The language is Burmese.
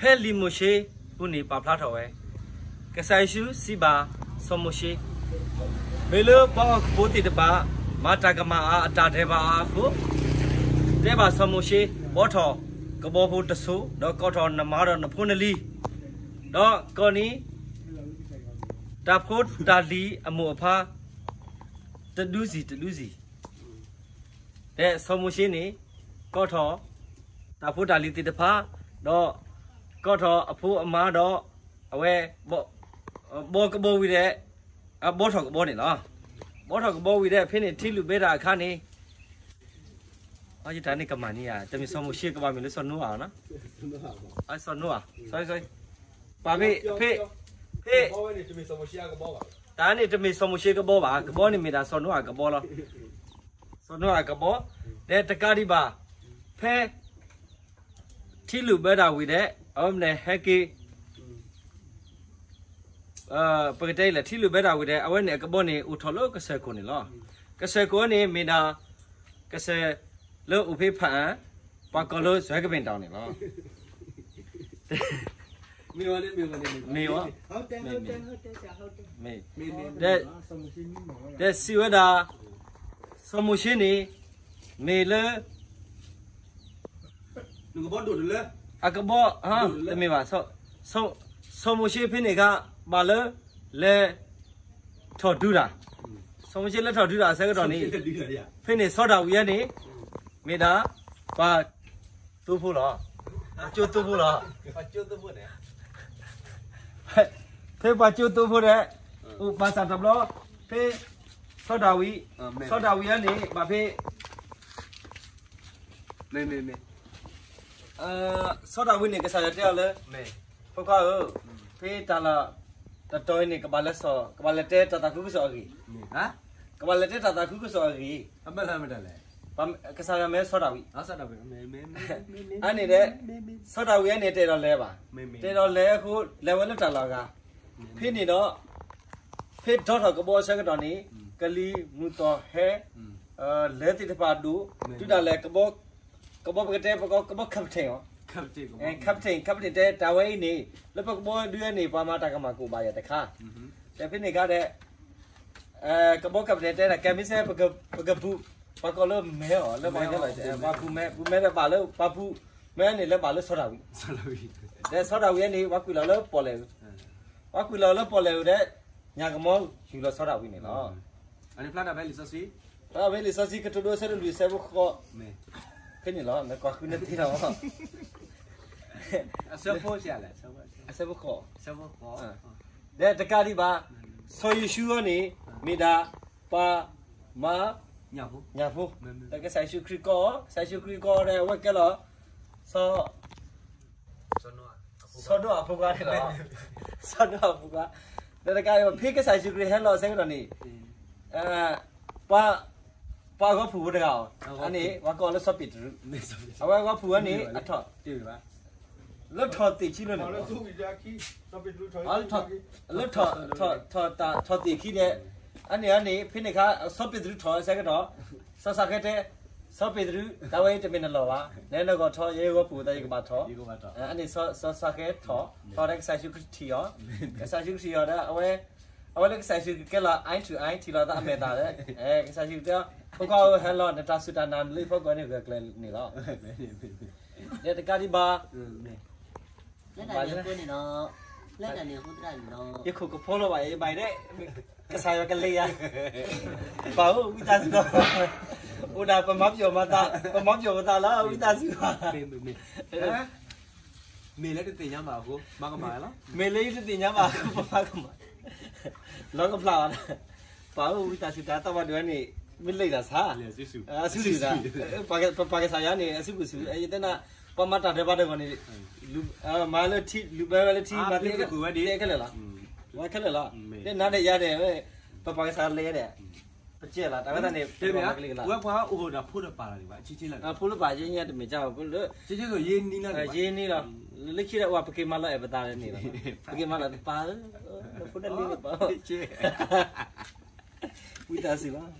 ဖဲလီမိုရှိဦးနေပါဖလားထော်ဝဲကဆိုင်ရှူစီပါဆောမိုရှိမေလပေါပိုတီတပါမာတာကမာအတာတဲ့ပါကိုတဲ့ပါဆောမိုရှိဘောထော်ကဘောဖို့တဆူတော့ကောထော်နမာတော့နဖုန်လီတော့ကောနီတာဖို့တာလီအမှုအဖာတဒူးစီတဒူးစီတဲ့ဆောမိုရှိနေကောထော်တာဖို့တာလီတိတဖာတော့ ကော့ထော်အဖိုးအမားတော့အဝဲဘောဘောကဘောဝီတဲ့အဘောထော်ကဘောနေလားဘောထော်ကဘောဝီတဲ့ဖိနေထိလူပေးတာခါနေအကြည့်တန်းကမနီယာတမီဆောမရှိကပါမီလို့ဆောနိုးအောင်နော်အဲဆောနိုးအောင် sorry sorry ပါမေဖေဖေဘောနေတမီဆောမရှိကဘောပါတာနေတမီဆောမရှိကဘောပါကဘောနေမီတာဆောနိုးအောင်ကဘောလားဆောနိုးအောင်ကဘောတဲ့တကားဒီပါဖဲထီလူပဲတာဝီတဲ့ အုံးနေဟက်ကီအာပကတဲ့လေထီလူဘဲတာဝတဲ့အဝဲနေကဘောနေဥထော်လို့ကဆဲကိုနေလောကဆဲကိုနေမင်းနာကဆဲလို့ဥဖေးဖန်ပါကလို့ဇွဲကပင်တောင်းနေလောမေဝနေမေဝနေမေဝဟုတ်တယ်ဟုတ်တယ်ဟုတ်တယ်ကြာဟုတ်တယ်မေမေမေတဲ့ဆမရှိနီမောတဲ့စီဝဒါစမှုရှင်းနေမေလေလူကဘောဒိုလေ အကဘောဟာတမေပါဆောဆောစမှုရှင်းဖိနေကဘာလဲလေထော်ဒူတာစမှုရှင်းလက်ထော်ဒူတာဆဲကတော့နေဒီရရဖိနေဆော့တာဝီရနေမေတာပါတူဖို့လားကျိုးတူဖို့လားအကျွတ်တော့ဘောနေဖေပါကျိုးတူဖို့တဲ့ဥပါစာတဘလဖေဆော့တာဝီဆော့တာဝီရနေဘာဖေမေမေမေ အာဆော့တာဝီနေကစားရတဲ့လဲမေဖကောဖေတာလာတတော်နေကဘာလဲဆော့ကဘာလဲတဲ့တတာခုကဆော့ကြီးဟမ်ကဘာလဲတဲ့တတာခုကဆော့ကြီးအမလာမတလဲဘာကစားရမဲဆော့တာဝီအဆတ်တော့မေမေမေမေအဲ့နေတဲ့ဆော့တာဝီရနေတဲ့တော့လဲပါမေမေတဲ့တော့လဲအခု level လက်တာလာကဖိနေတော့ဖိဒေါက်တာကဘောဆက်ကတော့နေကလီမူတော်ဟဲအဲလဲတိတပါဒူတူတာလဲကဘော ကဘောပကတဲ့ပကောကဘောကပ်တဲ့ရောကပ်တီကိုအဲကပ်တဲ့ကပ်တဲ့တာဝဲနေလပကဘောဒူရနေပါမတာကမှာကိုပါရတခါတဲ့ဖိနေကတဲ့အဲကဘောကပ်တဲ့တဲ့ကမစ်ဆဲပကပကဘူးပကောလမဲရောလဲပါကြလိုက်ပါပူမဲပူမဲတဲ့ပါလို့ပါပူမဲနေလဲပါလို့ဆောတာဝီဆလာဝီတဲ့ဆောတာဝီနေဝကူလာလို့ပေါ်လဲဝါကူလာလပေါ်လေတဲ့ညာကမောယူလဆောတာဝိနေနော်အနေဖလာတာပဲလီဆစီဒါပဲလေစစီကတူဒိုဆယ်လူဆယ်ဘခောမေ ခင်းနေလားမကွာခုနေတီတော့အဆဖို့ရှာလဲဆဖို့အဆယ်ဘခောဆဖို့ဟောတဲ့တကားဒီပါဆောယူရှူကနေမိတာပါမညာဖို့ညာဖို့တကယ်ဆိုင်ရှူခရီကောဆိုင်ရှူခရီကောတဲ့ဝက်ကလောဆောဆောနောဆောတော့အဖုကားတယ်နော်ဆောတော့အဖုကားတဲ့တကားရဖေးကဆိုင်ရှူခရီဟဲလောဆဲကတော့နေအဲပါ ပါကဖူတဲ့ကောင်အနေဝကောလဆော့ပစ်တူမေဆအဝဲကဖူကနေအထော့တီပါလွတ်ထော်တိချီလို့ဘာနော်လို့သူ့ကြခီစပစ်လူထော်အော်ထော်လွတ်ထော်ထော်ထော်တာထော်တိခီတဲ့အနေအနေဖိနေခါဆော့ပစ်တူထော်ဆက်ကတော့ဆော့ဆာခဲ့တဲ့ဆော့ပစ်တူဒါဝဲတမင်လောပါနဲတော့ကထော်ရေကပူတဲ့ကပါထော်ဒီကိုပါတော့အနေဆော့ဆော့ဆာခဲ့ထော်ထော်တဲ့ဆိုင်ရှုခတီယောဆိုင်ရှုခတီယောတဲ့အဝဲအဝဲလက်ဆိုင်ရှုကလာအိုင်းတူအိုင်းတီလာတာအမေတာတဲ့အဲဆိုင်ရှုတဲ့ ဖကောဟဲလောနတာစူတာနန်လေးဖကောနေကကလေးနေလောမေမေမေတဲ့တကားဒီပါမေလက်နိုင်ကိုနေတော့လက်နိုင်ကိုတရနေတော့ယခုကဖောလို့ပါရဲ့ဘိုင်တဲ့ကစားရကလေးရပါဦးဝိသားစီတော့ဦးဒါပမပြောမတာပမပြောမတာလားဝိသားစီပါမေမေမေမေလည်းတင်ရမှာကိုမကမာလားမေလေးတင်ညာပါပမကမလောကဖလာပါဦးဝိသားစီတာတော့တွဲနေမလိတာစားလေစစ်စုအဆုလူတာပါကပါကစားရနေအဆုကဆုအဲတနာပမတာတဲ့ ပါတဲ့ကနေလူမာလတီလူပဲလေတီမတိကကူဝဒီကလည်းလားဝါခက်လေလားတဲ့နားတဲ့ရတယ်ပပကစားလဲတဲ့ပကျက်လားဒါပဲတဲ့နေတဲ့ဗျာကလေးလားဝက်ဖွာအိုဒါဖို့တော့ပါလာတယ်ဗျအချင်းချင်းလာအဖိုးလို့ပါချင်းရတဲ့မကြောက်ဘူးလို့ချင်းချင်းဆိုရေးနီးလာရေးနေတော့လက်ခိတဲ့ဟိုပကေမလာအပတာလည်းနေတော့ပကေမလာပါဖိုးတယ်လေးပါချင်း ဝိတာစီလား